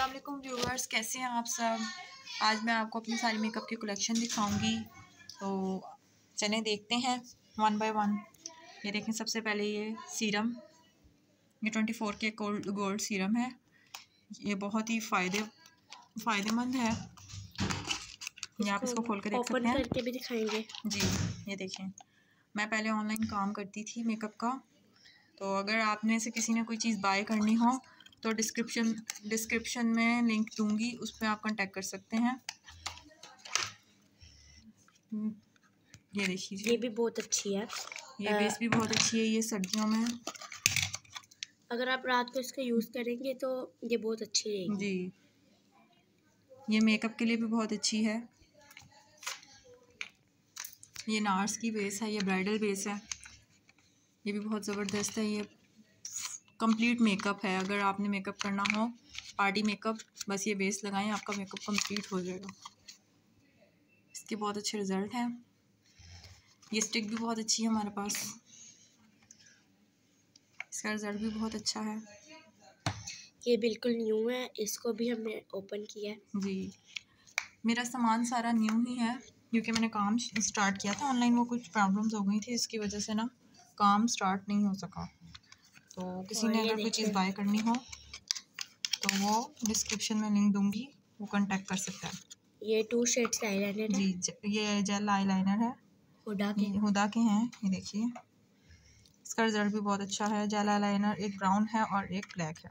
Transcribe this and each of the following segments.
Aslam viewers कैसे हैं आप सब? आज मैं आपको अपनी सारी मेकअप की कलेक्शन दिखाऊँगी। तो चले देखते हैं वन बाय वन ये देखें सबसे पहले ये सीरम ये ट्वेंटी फोर के गोल्ड गोल्ड सीरम है। ये बहुत ही फ़ायदे फ़ायदेमंद है। ये आप इसको खोल कर देख सकते हैं। करके भी दिखाएँगे। जी ये देखें। मैं पहले ऑनलाइन काम करती थी मेकअप का। तो अगर आपने से किसी ने कोई चीज़ बाय करनी हो तो डिस्क्रिप्शन डिस्क्रिप्शन में लिंक दूँगी उस पर आप कांटेक्ट कर सकते हैं। ये देखिए ये भी बहुत अच्छी है। ये बेस भी बहुत अच्छी है ये सर्दियों में। अगर आप रात को इसका यूज़ करेंगे तो ये बहुत अच्छी है जी। ये मेकअप के लिए भी बहुत अच्छी है। ये नार्स की बेस है ये ब्राइडल बेस है। ये भी बहुत ज़बरदस्त है ये कंप्लीट मेकअप है। अगर आपने मेकअप करना हो पार्टी मेकअप बस ये बेस लगाएँ आपका मेकअप कंप्लीट हो जाएगा। इसके बहुत अच्छे रिज़ल्ट हैं। ये स्टिक भी बहुत अच्छी है हमारे पास। इसका रिज़ल्ट भी बहुत अच्छा है। ये बिल्कुल न्यू है। इसको भी हमने ओपन किया है। जी। मेरा सामान सारा न्यू ही है क्योंकि मैंने काम स्टार्ट किया था। ऑनलाइन वो कुछ प्रॉब्लम्स हो गई थी इसकी वजह से ना काम स्टार्ट नहीं हो सका। तो किसी ने अगर कोई चीज़ बाय करनी हो तो वो डिस्क्रिप्शन में लिंक दूँगी वो कांटेक्ट कर सकता है। ये टू शेड्स आईलाइनर जी ज, ये जेल आईलाइनर है। हुडा के। हुदा के हैं ये देखिए। इसका रिज़ल्ट भी बहुत अच्छा है जेल आईलाइनर एक ब्राउन है और एक ब्लैक है।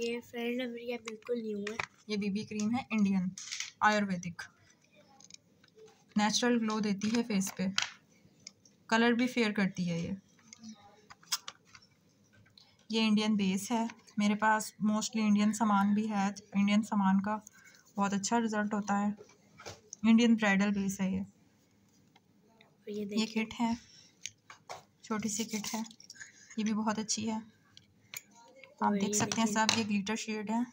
ये फेयर लवलिया बिल्कुल न्यू है। ये बीबी क्रीम है इंडियन आयुर्वेदिक नेचुरल ग्लो देती है फेस पे। कलर भी फेयर करती है ये। ये इंडियन बेस है। मेरे पास मोस्टली इंडियन सामान भी है। इंडियन सामान का बहुत अच्छा रिज़ल्ट होता है। इंडियन ब्राइडल बेस है ये। ये, ये किट है। छोटी सी किट है। ये भी बहुत अच्छी है। आप देख सकते हैं सब ये ग्लिटर शेड है।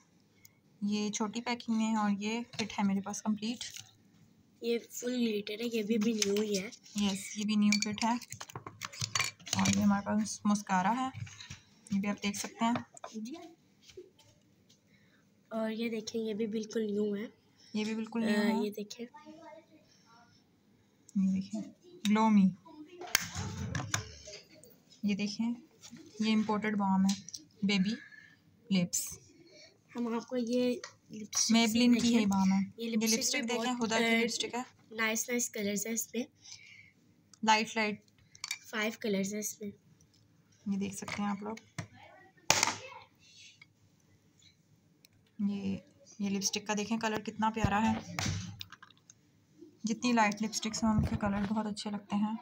ये छोटी पैकिंग में है और ये किट है मेरे पास कंप्लीट ये फुल ग्लिटर है। ये भी, भी न्यू ही है। यस ये भी न्यू किट है। और ये हमारे पास मुस्कारा है। ये भी आप देख सकते हैं। और ये देखें ये भी बिल्कुल न्यू है। ये भी बिल्कुल न्यू है। ये देखें। ये देखें। ग्लोमी ये देखें। ये इम्पोर्टेड बाम है। बेबी लिप्स हम आपको ये मेबलिन की है बाम है। ये लिपस्टिक देखें हुदा की लिपस्टिक है। नाइस नाइस कलर्स है इसमें। लाइट लाइट फाइव कलर्स है इसमें। ये देख सकते हैं आप लोग ये ये लिपस्टिक का देखें कलर कितना प्यारा है। जितनी लाइट लिपस्टिक्स हैं उनके कलर बहुत अच्छे लगते हैं।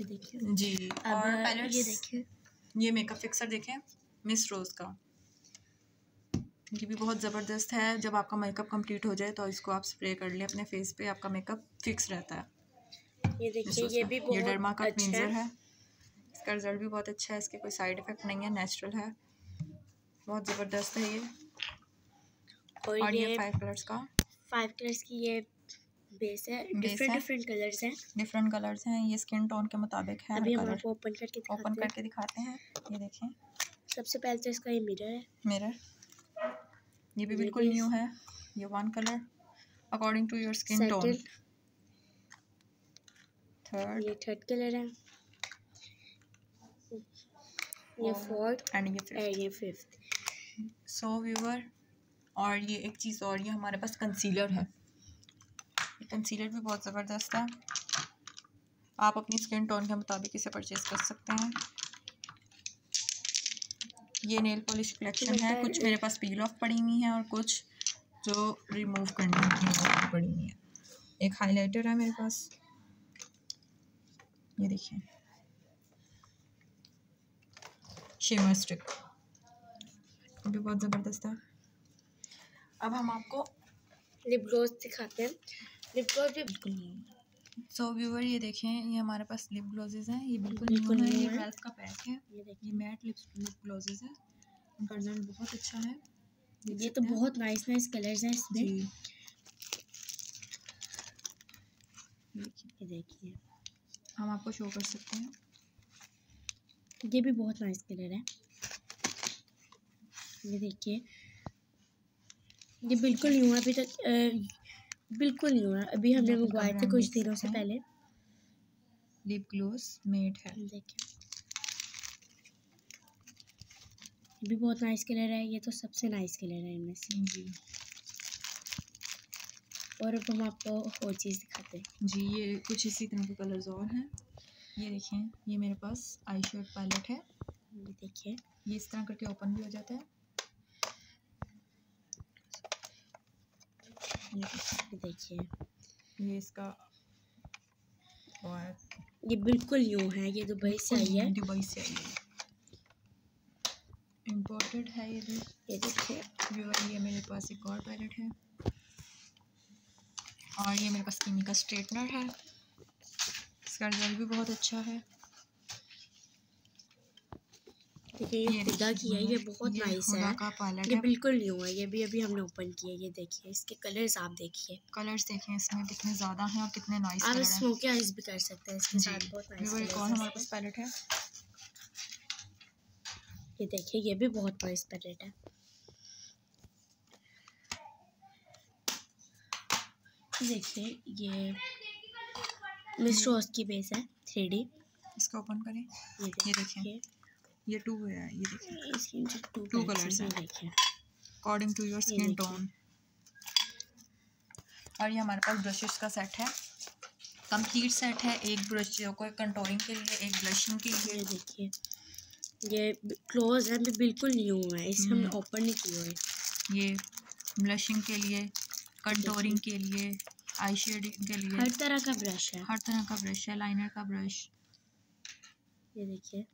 ये देखिए। जी और ये देखिए। ये मेकअप फिक्सर देखें मिस रोज़ का। ये भी बहुत ज़बरदस्त है। जब आपका मेकअप कंप्लीट हो जाए तो इसको आप स्प्रे कर लें अपने फेस पे आपका मेकअप फिक्स रहता है। ये देखिए ये भी बहुत ये डर्मा का अच्छा क्लींजर है। इसका रिज़ल्ट भी बहुत अच्छा है इसके कोई साइड इफ़ेक्ट नहीं है नेचुरल है। बहुत ज़बरदस्त है ये। और, और ये ये फाइव कलर्स का। फाइव कलर्स की ये बेस है। डिफरेंट डिफरेंट कलर्स हैं। डिफरेंट कलर्स हैं। ये स्किन टोन के मुताबिक है अभी हम आपको ओपन करके ओपन करके दिखाते हैं। ये देखें। सबसे पहले तो इसका ये मिरर है। मिरर ये भी बिल्कुल न्यू है। ये one colour according to your skin tone third ये थर्ड कलर है। ये फोर्थ एंड ये फिफ्थ ये फिफ्थ सो व्यूवर और ये एक चीज़ और ये हमारे पास कंसीलर है। ये कंसीलर भी बहुत ज़बरदस्त है। आप अपनी स्किन टोन के मुताबिक इसे परचेज़ कर सकते हैं। ये नेल पॉलिश कलेक्शन है। कुछ मेरे पास पील ऑफ़ पड़ी हुई है और कुछ जो रिमूव करनी है पड़ी हुई है। एक हाइलाइटर है मेरे पास। ये देखिए। Shimmer stick. भी बहुत ज़बरदस्त है। अब हम आपको लिप ग्लोस दिखाते हैं। लिप ग्लोस भी बिल्कुल सो so, व्यूवर ये देखें ये हमारे पास लिप ग्लोजेज हैं। ये बिल्कुल न्यू है ये ट्वेल्थ का पैक है। ये देखिए। ये मैट लिप लिप ग्लोजेज है। उनका रिज़ल्ट बहुत अच्छा है। ये तो बहुत नाइस नाइस कलर्स हैं इसमें। देखिए। हम आपको शो कर सकते हैं। ये भी बहुत नाइस कलर है। ये देखिए। ये बिल्कुल न्यू है अभी तक बिल्कुल न्यू है अभी हमने मंगवाए थे कुछ दिनों से पहले। लिप ग्लोस मेड है। देखिए। ये भी बहुत नाइस कलर है। ये तो सबसे नाइस कलर है इनमें से। जी। और अब हम आपको और चीज़ दिखाते हैं। जी ये कुछ इसी तरह के कलर्स और हैं। ये देखें ये मेरे पास आई शेड पैलेट है। ये देखिए। ये इस तरह करके ओपन भी हो जाता है। ये देखिए ये इसका और ये बिल्कुल न्यू है ये दुबई से आई है। दुबई से आई है। इम्पोर्टेड है ये भी। ये देखिए। ये मेरे पास एक और पैलेट है। और ये मेरे पास किमी का स्ट्रेटनर है। इसका रिज़ल्ट भी बहुत अच्छा है। देखिए ये खुदा की है ये बहुत ये नाइस है। का पैलेट ये बिल्कुल न्यू है ये भी अभी हमने ओपन किया ये देखिए इसके कलर्स आप देखिए। कलर्स देखें इसमें कितने ज़्यादा हैं और कितने नाइस आप स्मोकी आइज़ भी कर सकते हैं इसके साथ बहुत नाइस व्यूअर एक और हमारे पास पैलेट है? ये देखिए ये भी बहुत नाइस पैलेट है। देखिए ये मिस रोज की बेस है थ्री डी इसको ओपन करें। ये ये देखें। देखिए ये टू है ये देखें। इसके नीचे टू कलर्स हैं। देखिए according to your skin tone और ये हमारे पास ब्रशेस का सेट है। कंप्लीट सेट है एक ब्रश को कंटोरिंग के लिए एक ब्लशिंग के लिए। देखिए ये क्लोज है भी बिल्कुल न्यू है इसे हमने हम्म। ओपन नहीं किया है। ये ब्लशिंग के लिए कंटोरिंग के लिए। आई शेडिंग के लिए। हर तरह का ब्रश है। हर तरह का ब्रश है लाइनर का ब्रश। ये देखिए।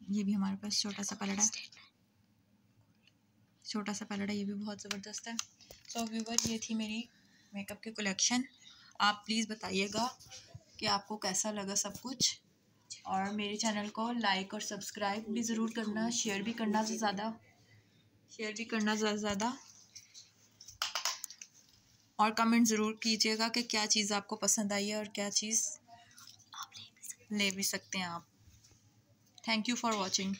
ये भी हमारे पास छोटा सा पैलेट है। छोटा सा पैलेट है ये भी बहुत ज़बरदस्त है। सो so, व्यूवर ये थी मेरी मेकअप की कलेक्शन आप प्लीज़ बताइएगा कि आपको कैसा लगा सब कुछ। और मेरे चैनल को लाइक और सब्सक्राइब भी ज़रूर करना शेयर भी करना से ज़्यादा। शेयर भी करना ज़्यादा ज़्यादा। और कमेंट ज़रूर कीजिएगा कि क्या चीज़ आपको पसंद आई है और क्या चीज़ आप ले भी सकते ले भी सकते हैं आप। Thank you for watching